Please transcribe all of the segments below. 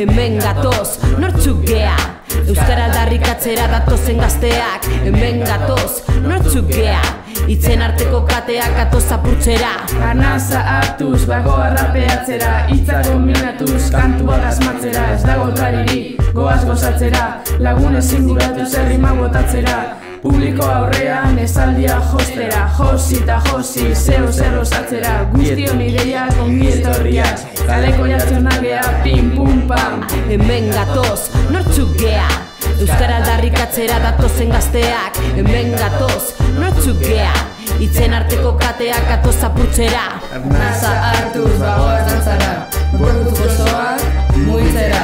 hemen gatoz, nortzuk gea. Euskara aldarrikatzera datozen gazteak, hemen gatoz, nortzuk gea. Itzen arteko kateak atoz apurtzera. Arnaza hartuz, bagoa rapeatzera Itza kombinatuz, kantua asmatzera. Ez dago kariri, goaz gozatzera. Lagun ezin guratuz herrima botatzera. Publiko aurrean esaldia jostera. Josi eta josi, zeo zer osatzera. Guztion ideiak ongi etorriak Kaleko jartzen pim pum pam. Hemen gatoz, nortzuk gea. Euskara aldarrikatzera datozen gazteak. Hemen gatoz, nortzuk gea. Itzen arteko kateak atoz apurtzera Arnaza hartuz, bagoaz dantzara Bordutuko zoak, muitzera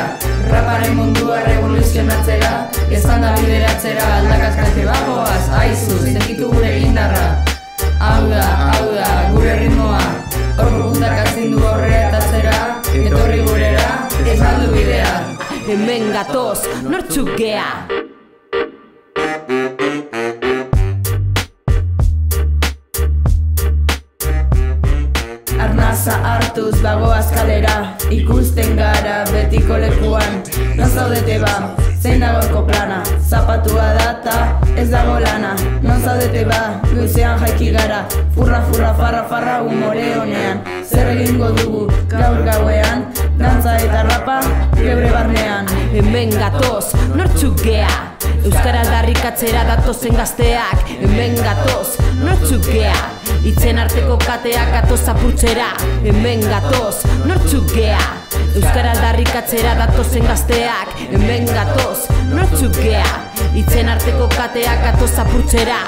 Raparen mundua revoluzionatzera Ezan da bideratzera aldakazkate Hemen gatoz, nortzuk gea. Arnaza hartuz bagoaz kalera Ikusten gara betiko lekuan. Non zaudete ba, zein da gorko plana? Zapatua data, ez dago lana. Non zaudete ba, goizean jaiki gara. Furra, furra, farra, farra, humore honean Zer egingo dugu gaur gauean eta rapa, gebre barnean. Hemen gatoz, nortzuk gea. Euskara aldarrikatzera datozen gazteak. Hemen gatoz, nortzuk gea. Itzen arteko kateak atoz apurtzera Hemen gatoz, nortzuk gea. Euskara aldarrikatzera datozen gazteak. Hemen gatoz, nortzuk gea. Itzen arteko kateak atoz apurtzera